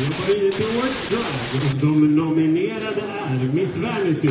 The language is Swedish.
Lotteriet Årets Drag och de nominerade är Miss Vanity.